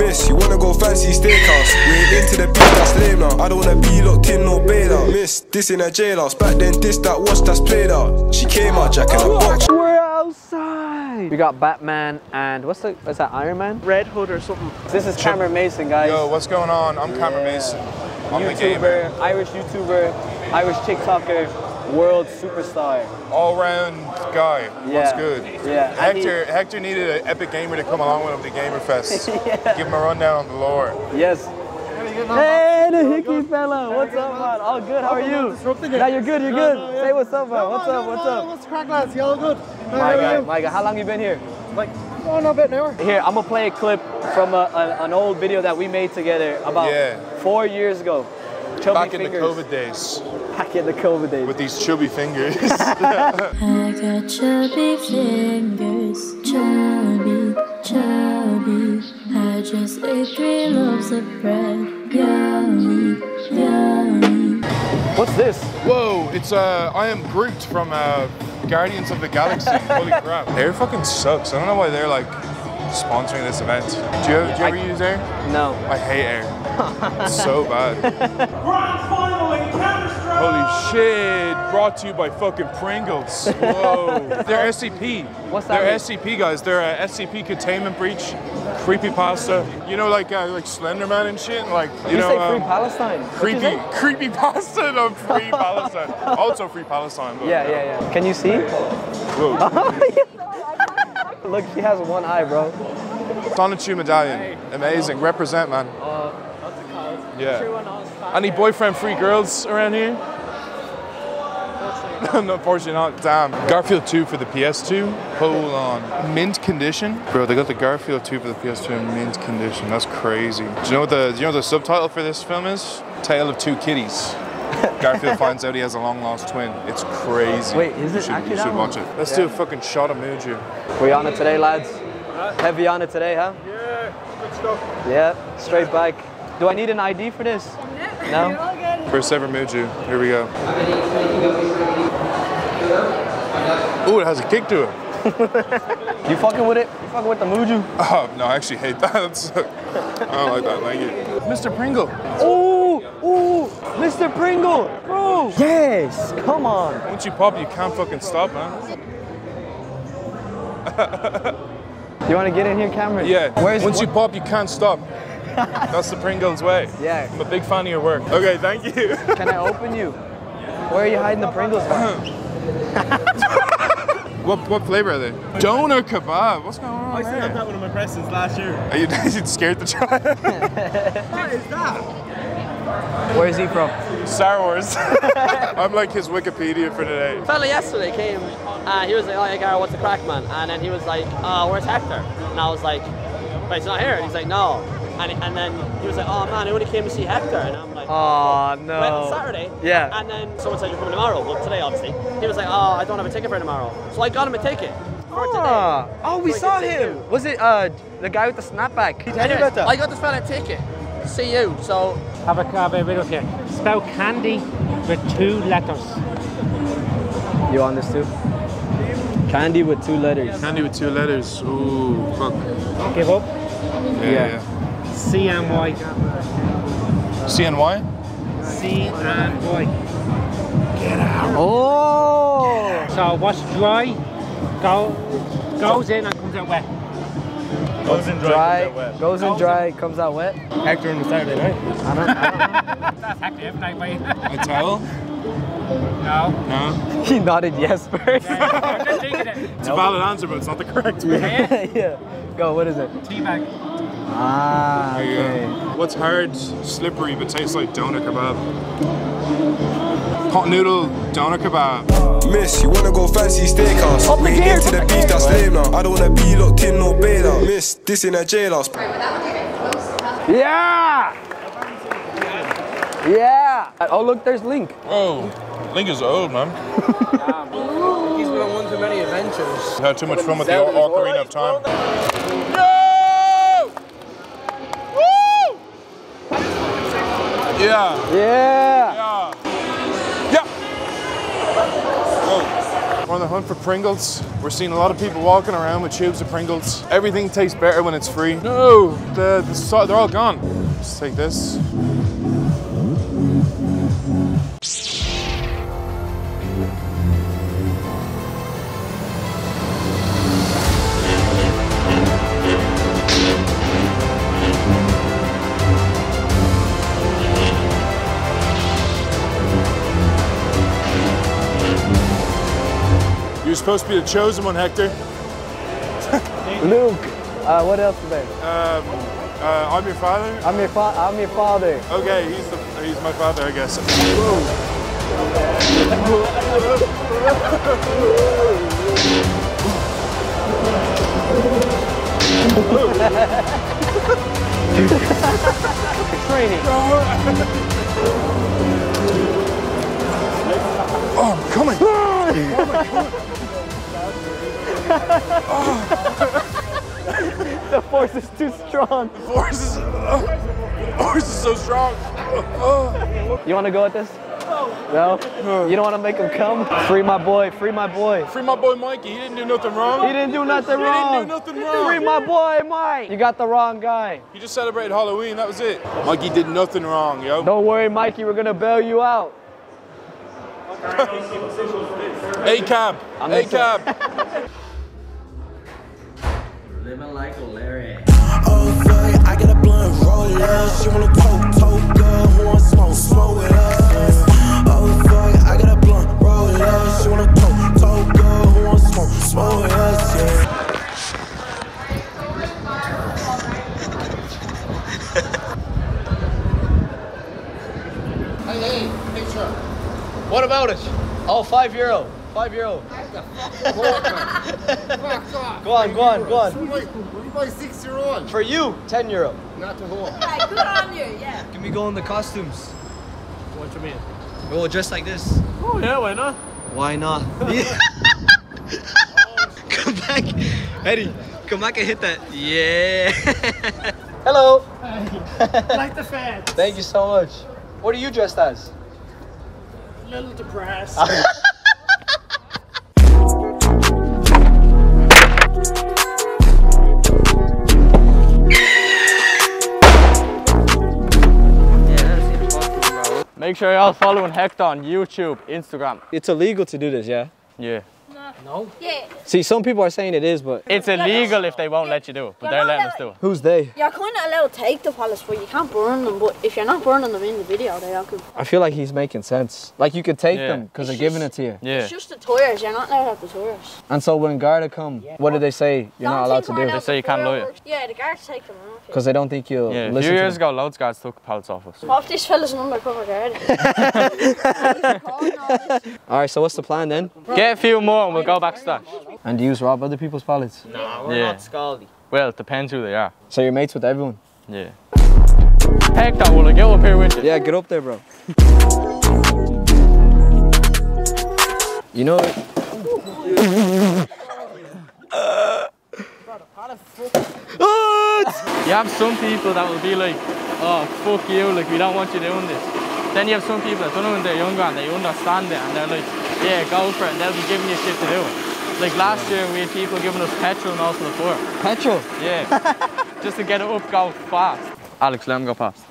Miss, you wanna go fancy steakhouse? We ain't into the beef, that's lame now. I don't wanna be locked in, no bail out. Miss, this in a jailhouse. Back then, this, that, watch, that's played out. She came out, Jack in a box. We're outside. We got Batman and what's the what's that Iron Man? Red Hood or something. This is Cameron Mason, guys. Yo, what's going on? I'm Cameron Yeah. Mason. I'm the gamer. YouTuber, Irish YouTuber, Irish TikToker, world superstar. All round guy. What's good? Yeah, and he- Hector Hector needed an epic gamer to come along with him to Gamer Fest. Give him a rundown on the lore. Yes. Hey, the hickey fella. What's up, man? All good. How are you? Yeah, you're good. You're good. Say what's up, man. What's up? What's up? What's the crack, lads? You all good? My guy, my guy. How long you been here? Like, oh, no, a bit an hour. Here, I'm gonna play a clip from a, a- an old video that we made together about Yeah. four years ago. Chubby Back in the fingers. COVID days Back in the COVID days. with these chubby fingers. I got chubby fingers, chubby, chubby. I just ate three loaves of bread, yummy, yummy. What's this? Whoa, it's uh, I am Groot from uh, Guardians of the Galaxy. Holy crap. Air fucking sucks. I don't know why they're like sponsoring this event. Do you, do you ever I- use Air? No. I hate Air. So bad. Holy shit! Brought to you by fucking Pringles. Whoa. They're SCP. What's that They're mean? SCP guys. They're a SCP containment breach, creepy pasta. You know, like uh, like Slenderman and shit. Like you, You, know, say free um, Palestine. Creepy, creepy pasta. No, free Palestine. Also free Palestine. But, Yeah, yeah, yeah. Can you see? Whoa. Look, she has one eye, bro. Sonichu medallion. Amazing. Represent, man. Yeah. Any boyfriend free girls around here? no, unfortunately not. Damn. Garfield 2 for the PS2. Hold on. Mint condition? Bro, they got the Garfield 2 for the PS2 in mint condition. That's crazy. Do you know what the do you know what the subtitle for this film is? Tale of Two Kitties. Garfield finds out he has a long lost twin. It's crazy. Wait, is You it should, actually you should watch it. Let's do a fucking shot of Muju. We on it today, lads? Heavy on it today, huh? Yeah, good stuff. Yeah, straight back. Do I need an ID for this? No? First ever Muju. Here we go. Ooh, it has a kick to it. You fucking with it? You fucking with the Muju? Oh, no, I actually hate that. I don't like that. I like it. Mr. Pringle. Ooh, ooh, Mr. Pringle, bro. Yes, come on. Once you pop, you can't fucking stop, man. You want to get in here, Cameron? Yeah. Where's Once you pop, you can't stop. That's the Pringles way. Yeah. I'm a big fan of your work. Okay, thank you. Can I open you? Where are you hiding the Pringles from? what what flavor are they? Doner kebab. What's going on I still have there? that one of my presents last year. Are you, are you scared to try it? What is that? Where is he from? Star Wars. I'm like his Wikipedia for today. fella yesterday came and he was like, oh, yeah, Gara, what's the crack, man? And then he was like, oh, where's Hector? And I was like, wait, he's not here. And he's like, no. And, and then he was like, oh, man, I only came to see Hector. And I'm like, Oh, no, Went on no. Saturday. Yeah. And then someone said you're coming tomorrow. Well, today, obviously. He was like, oh, I don't have a ticket for tomorrow. So I got him a ticket for Ah. today. Oh, we So saw him. you. Was it uh the guy with the snapback? He Anyway, I got this fella a ticket see you. So Have a, have a riddle here. Spell candy with two letters. You on this too? Candy with two letters. Candy with two letters. Ooh, fuck. Give up. Yeah. Yeah. C and Y. CNY? C and Y. Oh! So what's dry? Go, goes in and comes out wet. Goes in Dry, goes in dry, comes out wet. Hector on the Saturday night. I don't, I That's actually every night, mate. A towel? no. No. He nodded yes first. I'm just thinking it. It's a valid answer, but it's not the correct one. yeah. Go, what is it? Teabag. Ah, There you go. okay. What's hard, slippery, but tastes like doner kebab? Pot noodle doner kebab. Miss, you wanna go fancy steakhouse? Up the we ain't gear, into the the beef, that's lame now. I don't wanna be locked in, no bail out. Miss, this in a jailhouse. Yeah! Yeah! Oh, look, there's Link. Oh, Link is old, man. He's been on one too many adventures. Had too much fun with the Ocarina of Time. Yeah. Yeah! Yeah. Yeah. Oh. Of on the hunt for Pringles. We're seeing a lot of people walking around with tubes of Pringles. Everything tastes better when it's free. No, the, the they're all gone. Let's take this. Supposed to be the chosen one, Hector. Luke, uh, what else today? Um, uh, I'm your father. I'm your fa- I'm your father. Okay, he's the he's my father, I guess. Training. Oh, I'm coming. The force is too strong. The Force is, uh, force is so strong. Uh, You want to go with this? No. You don't want to make him come? Free my boy. Free my boy. free my boy Mikey. He didn't do nothing wrong. He didn't do nothing He wrong. didn't do nothing wrong. Free my boy, Mike. You got the wrong guy. He just celebrated Halloween. That was it. Mikey did nothing wrong, yo. Don't worry, Mikey. We're gonna bail you out. A cab. A the- cab. Living like Larry. Oh fuck I got a blunt roll up. She wanna toke, toke up. Who want smoke, smoke with us. Oh fuck I got a blunt roll up. She wanna toke, toke up. Who want smoke, smoke with us. Yeah. What about it? Oh, five euro. Five euro. go on, go on, go on. You buy six year old. For you, ten euro. Not to home. Yeah, good on you, yeah. Can we go in the costumes? What you mean? We'll dress like this. Oh yeah, why not? Why not? come back, Eddie. Come back and hit that. Yeah. Hello. like the fat. Thank you so much. What are you dressed as? A little depressed. Make sure y'all following Hector on YouTube, Instagram. It's illegal to do this, yeah? Yeah. Yeah. See, some people are saying it is, but It's illegal if they won't let you do it, but they're letting us do it. who's they? You're kind of allowed to take the pallets, but you can't burn them. But if you're not burning them in the video, they are good. I feel like he's making sense. Like you could take Yeah. them because they're It's giving it to you. Yeah. It's just the tires. You're not allowed to have the tires. And so when Garda come, what do they say you're not allowed to do? They say you can't do it. Yeah, the guards take them off. Because they don't think you'll Yeah, a few years ago, loads of guys took pallets off us. What if this fella's an undercover guard? All right, so what's the plan then? Get a few more and we'll go back stash. And do you use rob other people's pallets? Nah, we're Yeah. not scaldy. Well, it depends who they are. So you're mates with everyone? Yeah. Heck that, will I get up here with you? Yeah, get up there, bro. You know, You have some people that will be like, oh, fuck you, like, we don't want you doing this. Then you have some people that don't know when they're younger and they understand it and they're like, yeah, go for it, and they'll be giving you shit to do. Like last year, we had people giving us petrol and all for the floor. petrol. Yeah. Just to get it up, go fast. Alex, let him go past.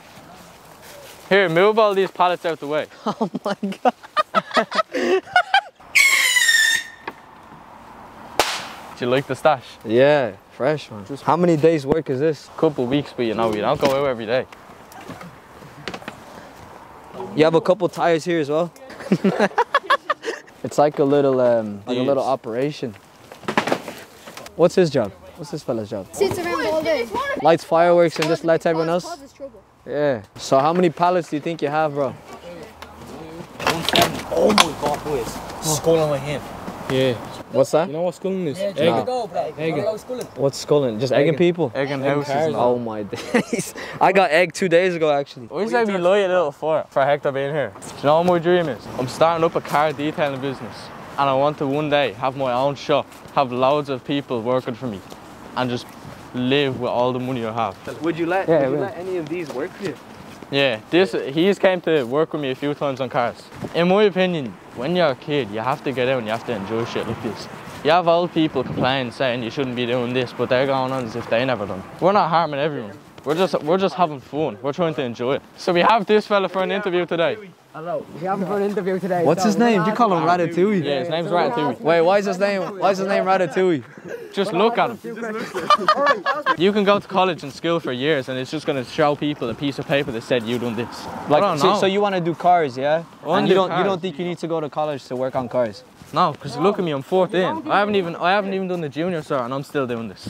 Here, move all these pallets out the way. Oh my god. Do you like the stash? Yeah, fresh man. How many days work is this? Couple weeks, but you know, we don't go out every day. You have a couple tires here as well. It's like a little, um, like a little operation. What's his job? What's this fella's job? Sits around all day. Lights fireworks and just lights everyone else. Yeah. So how many pallets do you think you have, bro? Oh my god, boys. Sculling with him. Yeah. What's that? You know what schooling is? No. go, bro. Egging. What's sculling? Just egging people? Egg and houses. and all. Oh my days. I got egg two days ago actually. We say we lie a little for for Hector being here. Do you know what my dream is? I'm starting up a car detailing business, and I want to one day have my own shop, have loads of people working for me, and just live with all the money I have. Would you let Yeah, would you let any of these work for you? Yeah, this he's came to work with me a few times on cars. In my opinion, when you're a kid, you have to get out and you have to enjoy shit like this. You have old people complaining saying you shouldn't be doing this, but they're going on as if they never done. We're not harming everyone. We're just we're just having fun. We're trying to enjoy it. So we have this fella for an interview today. Hello. We have him for an interview today. What's his name? You call him Ratatouille? Yeah, his name's Ratatouille. Wait, why is his name? Why is his name Ratatouille? Just look at him. You can go to college and school for years, and it's just going to show people a piece of paper that said you done this. Like, I don't so, know. so you want to do cars, yeah? wanna And you don't you don't think you need to go to college to work on cars? No, because look at me, I'm 14. I haven't even I haven't even done the junior cert, and I'm still doing this.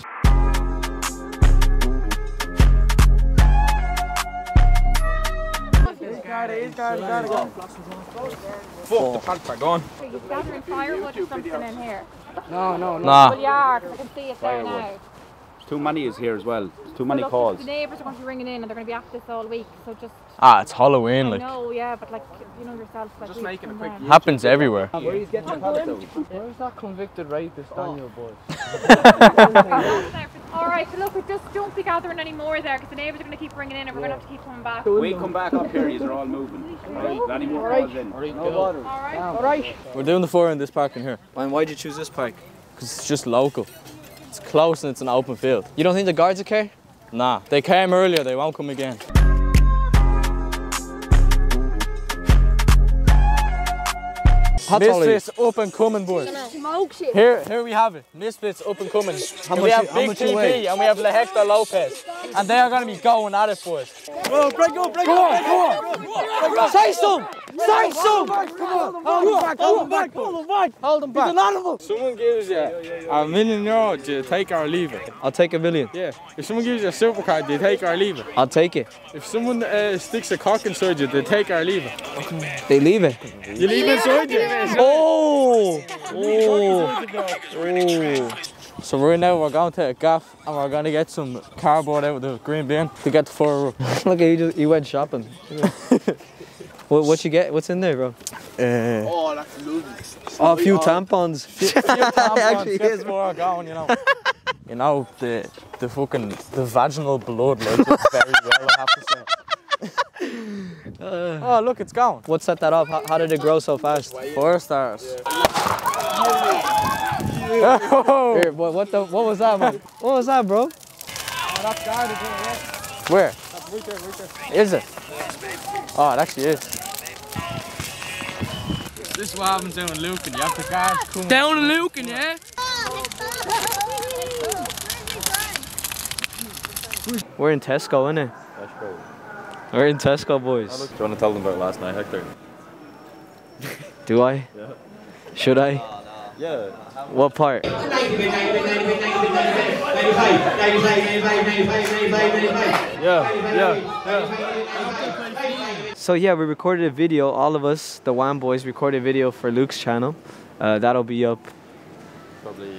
Fuck the pants are gone. Are you gathering firewood or something in here? No, no, no. Nah. Well, you are, 'cause I can see it there Firewood. now. Too many is here as well. There's too many Look, calls. The neighbours are going to be ringing in and they're going to be after this all week, so just. Ah, it's Halloween, I like know, yeah, but like, you know yourself. Like, just making a quick happens everywhere. Where he's getting your pallet though? Where's that convicted rapist Daniel boy? All right, so look, just don't be gathering any more there because the neighbours are going to keep ringing in and we're going to have to keep coming back. We come back up here, you're all moving. Right, any more calls in? All right. All right. We're doing the fire in this park in here. And why'd you choose this park? Because it's just local. It's close and it's an open field. You don't think the guards would care? Nah, they came earlier, they won't come again. Misfits up and coming, boys. Here, here we have it. Misfits up and coming. How And much we have how Big much TV weigh? and we have Le Hector Lopez. And they are going to be going at it, boys. Go, break up, break Go up. on, go on. Say some. Say some. Hold him back. Hold him back. Hold him back. Hold them back. He's an animal. Someone gives you a million euro, do you take or leave it? I'll take a million. Yeah. If someone gives you a supercard, do you take or leave it? I'll take it. If someone uh, sticks a cock inside you, do you take or leave it? They leave it. You leave it inside you? Oh! Oh! Oh! So right now we're going to a gaff and we're going to get some cardboard out of the green bin to get the fire up. Look at you just you went shopping. what what you get? What's in there, bro? Uh, Oh, that's lovely. Oh, a few tampons. Actually, Actually, is where we're going, you know. you know, the the fucking the vaginal blood like very well, I have to say. oh, look, it's gone. What set that up? How, how did it grow so fast? Four stars. Here, what, what the? What was that, man? What was that, bro? Where? Is it? Oh, it actually is. This is what happens down in Lucan. You have the guards come ah! down in Lucan, yeah? We're in Tesco, innit? Tesco. We're in Tesco, boys. Do you want to tell them about last night, Hector? Do I? Yeah. Should I? Yeah. What part? Yeah, Yeah, yeah, So yeah, we recorded a video. All of us, the Wham Boys, recorded a video for Luke's channel. Uh, that'll be up Probably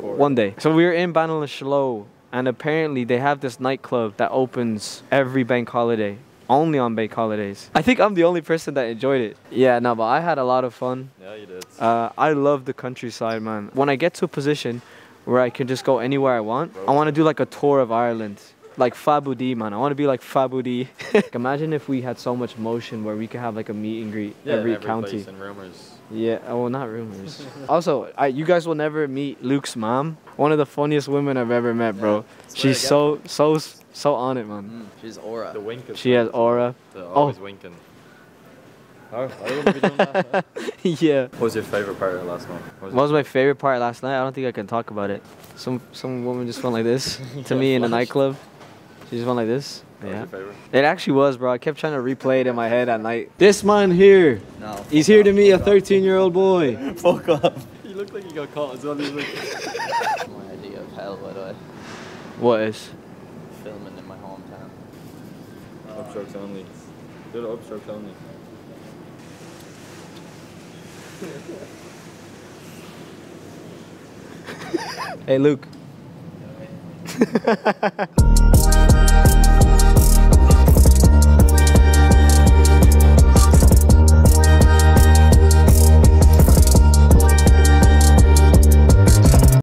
one day. So we were in Ballinasloe, and apparently they have this nightclub that opens every bank holiday, only on bank holidays. I think I'm the only person that enjoyed it. Yeah, no, but I had a lot of fun. Yeah, you did. Uh, I love the countryside, man. When I get to a position where I can just go anywhere I want, I want to do like a tour of Ireland. Like Fabudi, man. I want to be like Fabudi. Imagine if we had so much motion where we could have like a meet and greet Yeah, every, every county. place and rumors. Yeah, oh, well, not rumors. also, I, you guys will never meet Luke's mom. One of the funniest women I've ever met, bro. She's so, so, so on it, man. Mm, she's aura. The wink is She has aura. The Oh, always winking. Oh, are you gonna be doing that? yeah. What was your favorite part of last night? What was my favorite part last night? I don't think I can talk about it. Some some woman just went like this to me in a nightclub. She just went like this. That Yeah. your? It actually was, bro. I kept trying to replay it in my head at night. This man here. No, He's here to meet a 13 year old boy. Fuck off. You look like you got caught as well. You look. My idea of hell, by the way. What is? Filming in my hometown. Oh, upstrokes only. Do the upstrokes only. Hey, Luke.